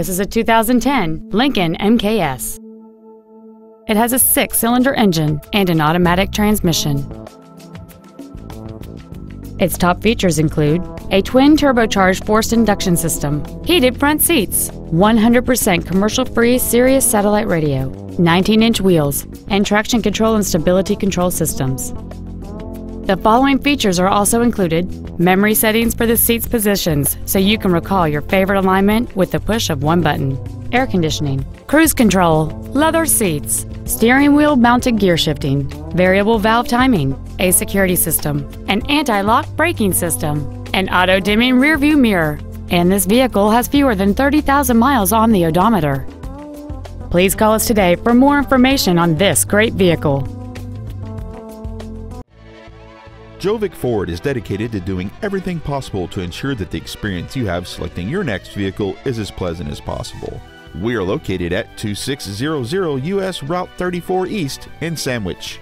This is a 2010 Lincoln MKS. It has a six-cylinder engine and an automatic transmission. Its top features include a twin turbocharged forced induction system, heated front seats, 100% commercial-free Sirius satellite radio, 19-inch wheels, and traction control and stability control systems. The following features are also included memory settings for the seat's positions so you can recall your favorite alignment with the push of one button, air conditioning, cruise control, leather seats, steering wheel mounted gear shifting, variable valve timing, a security system, an anti lock braking system, an auto dimming rearview mirror, and this vehicle has fewer than 30,000 miles on the odometer. Please call us today for more information on this great vehicle. Gjovik Ford is dedicated to doing everything possible to ensure that the experience you have selecting your next vehicle is as pleasant as possible. We are located at 2600 US Route 34 East in Sandwich.